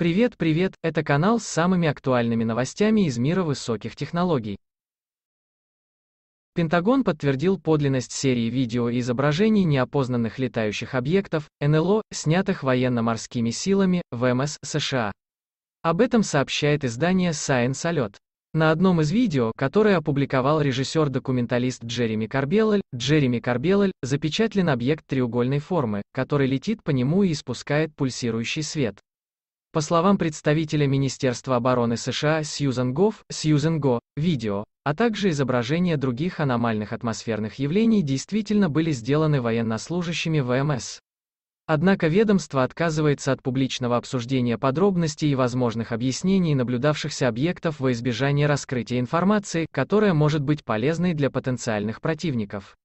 Привет, привет, это канал с самыми актуальными новостями из мира высоких технологий. Пентагон подтвердил подлинность серии видео и изображений неопознанных летающих объектов, НЛО, снятых военно-морскими силами, ВМС США. Об этом сообщает издание Science Alert. На одном из видео, которое опубликовал режиссер-документалист Джереми Карбеллель, Джереми Карбеллель, запечатлен объект треугольной формы, который летит по нему и испускает пульсирующий свет. По словам представителя Министерства обороны США Сьюзан Гофф, Сьюзан Го, видео, а также изображения других аномальных атмосферных явлений действительно были сделаны военнослужащими ВМС. Однако ведомство отказывается от публичного обсуждения подробностей и возможных объяснений наблюдавшихся объектов во избежание раскрытия информации, которая может быть полезной для потенциальных противников.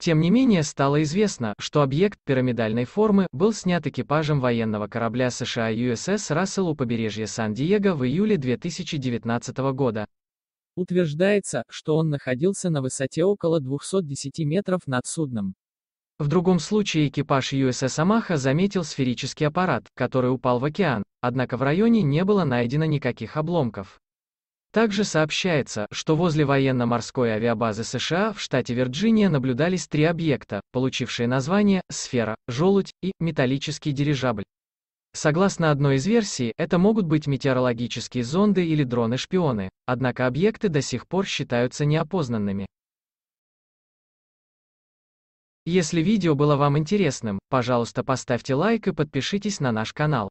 Тем не менее стало известно, что объект пирамидальной формы был снят экипажем военного корабля США USS Рассел у побережья Сан-Диего в июле 2019 года. Утверждается, что он находился на высоте около 210 метров над судном. В другом случае экипаж USS Амаха заметил сферический аппарат, который упал в океан, однако в районе не было найдено никаких обломков. Также сообщается, что возле военно-морской авиабазы США в штате Вирджиния наблюдались три объекта, получившие название «Сфера», «Желудь» и «Металлический дирижабль». Согласно одной из версий, это могут быть метеорологические зонды или дроны-шпионы, однако объекты до сих пор считаются неопознанными. Если видео было вам интересным, пожалуйста поставьте лайк и подпишитесь на наш канал.